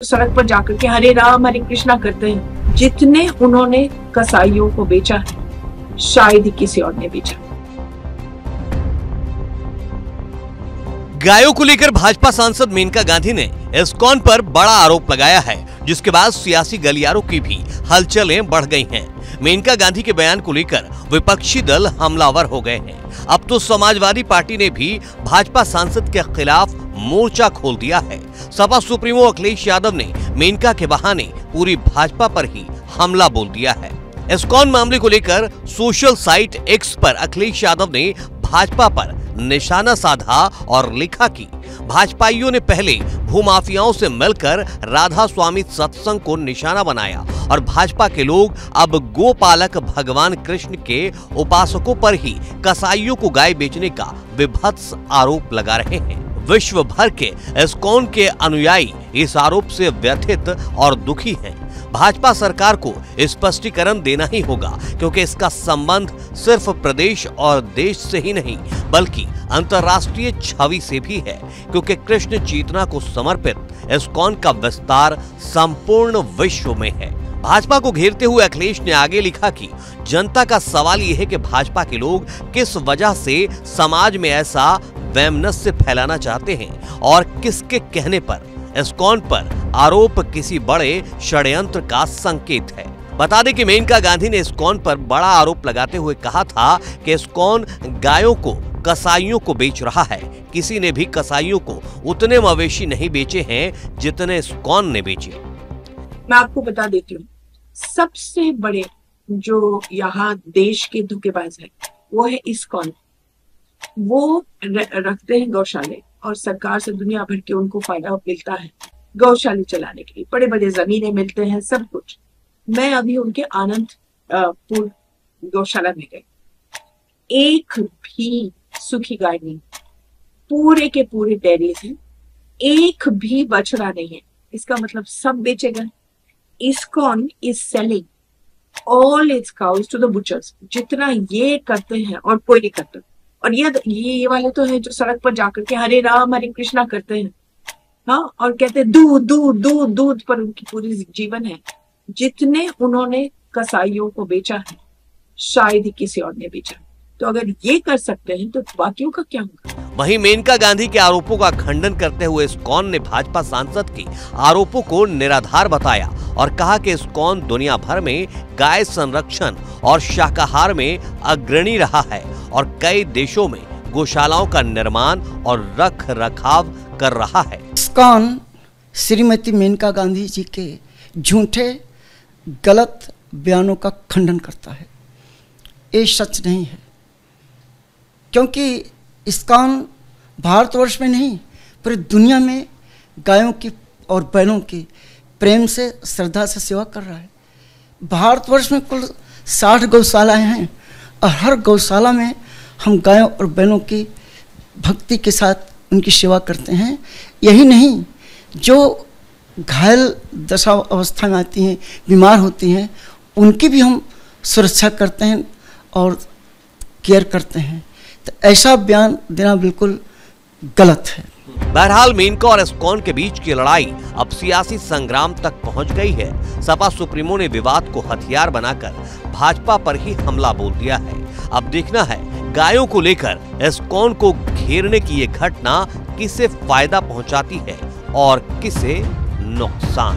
सड़क पर जाकर के हरे राम, हरे कृष्णा करते हैं, जितने उन्होंने कसाईयों को बेचा है, शायद ही किसी और ने बेचा गायों को लेकर भाजपा सांसद मेनका गांधी ने इस्कॉन पर बड़ा आरोप लगाया है, जिसके बाद सियासी गलियारों की भी हलचलें बढ़ गई हैं। मेनका गांधी के बयान को लेकर विपक्षी दल हमलावर हो गए हैं अब तो समाजवादी पार्टी ने भी भाजपा सांसद के खिलाफ मोर्चा खोल दिया है। सपा सुप्रीमो अखिलेश यादव ने मेनका के बहाने पूरी भाजपा पर ही हमला बोल दिया है। इस्कॉन मामले को लेकर सोशल साइट एक्स पर अखिलेश यादव ने भाजपा पर निशाना साधा और लिखा कि भाजपाइयों ने पहले भूमाफियाओं से मिलकर राधा स्वामी सत्संग को निशाना बनाया और भाजपा के लोग अब गोपालक भगवान कृष्ण के उपासकों पर ही कसाईयों को गाय बेचने का विभत्स आरोप लगा रहे हैं। विश्व भर के इस्कॉन के अनुयायी इस आरोप से व्यथित और दुखी हैं। भाजपा सरकार को स्पष्टीकरण देना ही होगा, क्योंकि इसका संबंध सिर्फ़ प्रदेश और देश से ही नहीं, बल्कि अंतर्राष्ट्रीय छवि से भी है, क्योंकि कृष्ण चेतना को समर्पित इस्कॉन का विस्तार संपूर्ण विश्व में है। भाजपा को घेरते हुए अखिलेश ने आगे लिखा कि जनता का सवाल यह है कि भाजपा के लोग किस वजह से समाज में ऐसा वैमनस्य फैलाना चाहते हैं और किसके कहने पर इस्कॉन पर आरोप किसी बड़े षड्यंत्र का संकेत है। बता दें कि मेनका गांधी ने इस्कॉन पर बड़ा आरोप लगाते हुए कहा था कि इस्कॉन गायों को कसाईयों को बेच रहा है। किसी ने भी कसाईयों को उतने मवेशी नहीं बेचे हैं जितने इस्कॉन ने बेचे। मैं आपको बता देती हूँ, सबसे बड़े जो यहाँ देश के धोखेबाज है, वो है इस्कॉन वो रखते हैं गौशाले और सरकार से दुनिया भर के उनको फ़ायदा मिलता है गौशाले चलाने के लिए। बड़े बड़े जमीने मिलते हैं, सब कुछ। मैं अभी उनके आनंद गौशाला में गई। एक भी सुखी गाय नहीं। पूरे के पूरे डेरीज हैं। एक भी बछड़ा नहीं है। इसका मतलब सब बेचे गए ISKCON is selling. All its cows to the butchers जितना ये करते हैं और कोई नहीं करता। और ये ये वाले तो है जो सड़क पर जाकर के हरे राम, हरे कृष्णा करते हैं। हाँ और कहते हैं, दूध दूध दूध दूध पर उनकी पूरी जीवन है। जितने उन्होंने कसाईयों को बेचा है, शायद ही किसी और ने बेचा तो अगर ये कर सकते हैं तो बाकियों का क्या होगा? वहीं मेनका गांधी के आरोपों का खंडन करते हुए इस्कॉन ने भाजपा सांसद के आरोपों को निराधार बताया और कहा कि इस्कॉन दुनिया भर में गाय संरक्षण और शाकाहार में अग्रणी रहा है और कई देशों में गौशालाओं का निर्माण और रख रखाव कर रहा है। इस्कॉन श्रीमती मेनका गांधी जी के झूठे, गलत बयानों का खंडन करता है। ये सच नहीं है, क्योंकि इस्कॉन भारतवर्ष में नहीं, पूरी दुनिया में गायों की और बैलों की प्रेम से, श्रद्धा से सेवा कर रहा है। भारतवर्ष में कुल साठ गौशालाएँ हैं और हर गौशाला में हम गायों और बैलों की भक्ति के साथ उनकी सेवा करते हैं। यही नहीं, जो घायल दशा अवस्था में आती हैं, बीमार होती हैं, उनकी भी हम सुरक्षा करते हैं और केयर करते हैं। तो ऐसा बयान देना बिल्कुल गलत है। बहरहाल मेनका और एस्कॉन के बीच की लड़ाई अब सियासी संग्राम तक पहुँच गई है। सपा सुप्रीमो ने विवाद को हथियार बनाकर भाजपा पर ही हमला बोल दिया है। अब देखना है, गायों को लेकर एस्कॉन को घेरने की ये घटना किसे फ़ायदा पहुंचाती है और किसे नुकसान।